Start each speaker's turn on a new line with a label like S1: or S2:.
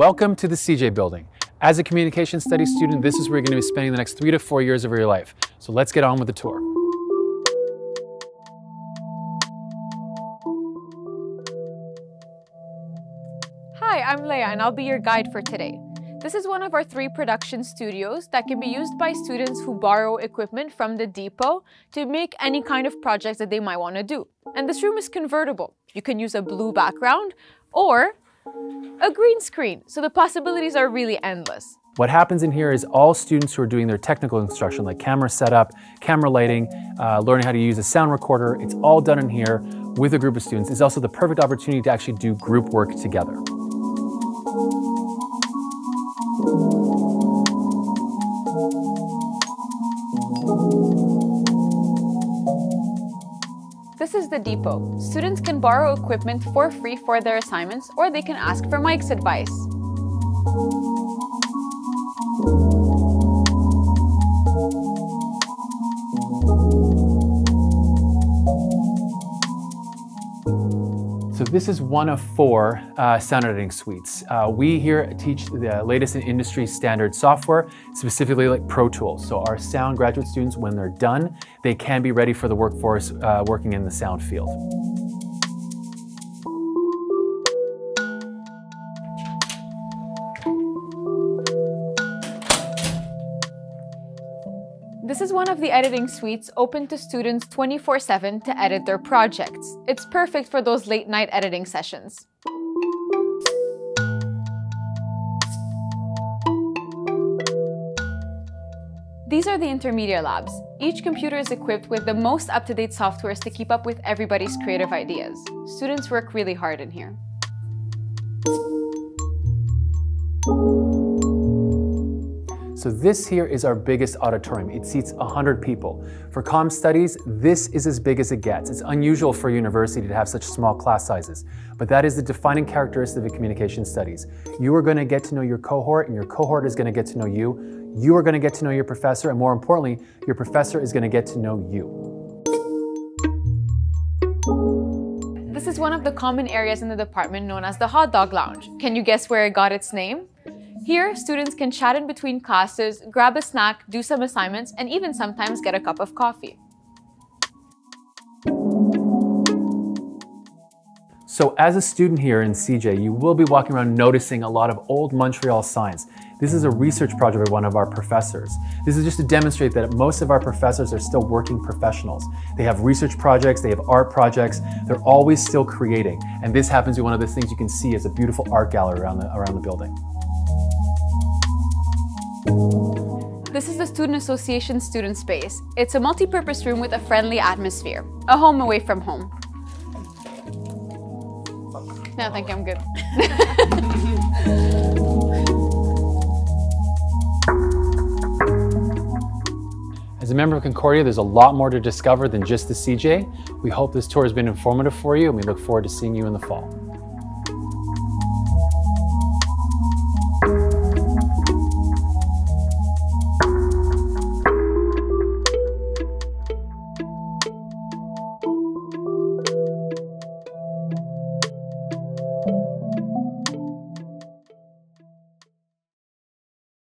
S1: Welcome to the CJ building. As a communication studies student, this is where you're going to be spending the next three to four years of your life. So let's get on with the tour.
S2: Hi, I'm Leia and I'll be your guide for today. This is one of our three production studios that can be used by students who borrow equipment from the depot to make any kind of projects that they might want to do. And this room is convertible. You can use a blue background or a green screen, so the possibilities are really endless.
S1: What happens in here is all students who are doing their technical instruction, like camera setup, camera lighting, uh, learning how to use a sound recorder, it's all done in here with a group of students. It's also the perfect opportunity to actually do group work together.
S2: Is the depot. Students can borrow equipment for free for their assignments or they can ask for Mike's advice.
S1: So this is one of four uh, sound editing suites. Uh, we here teach the latest in industry standard software, specifically like Pro Tools. So our sound graduate students, when they're done, they can be ready for the workforce uh, working in the sound field.
S2: This is one of the editing suites open to students 24-7 to edit their projects. It's perfect for those late night editing sessions. These are the intermedia labs. Each computer is equipped with the most up-to-date softwares to keep up with everybody's creative ideas. Students work really hard in here.
S1: So this here is our biggest auditorium. It seats 100 people. For comm studies, this is as big as it gets. It's unusual for a university to have such small class sizes, but that is the defining characteristic of communication studies. You are going to get to know your cohort and your cohort is going to get to know you. You are going to get to know your professor and more importantly, your professor is going to get to know you.
S2: This is one of the common areas in the department known as the hot dog lounge. Can you guess where it got its name? Here, students can chat in between classes, grab a snack, do some assignments, and even sometimes get a cup of coffee.
S1: So as a student here in CJ, you will be walking around noticing a lot of old Montreal signs. This is a research project by one of our professors. This is just to demonstrate that most of our professors are still working professionals. They have research projects, they have art projects, they're always still creating. And this happens to be one of the things you can see as a beautiful art gallery around the, around the building.
S2: This is the Student Association student space. It's a multi-purpose room with a friendly atmosphere. A home away from home. No, I think I'm good.
S1: As a member of Concordia, there's a lot more to discover than just the CJ. We hope this tour has been informative for you and we look forward to seeing you in the fall.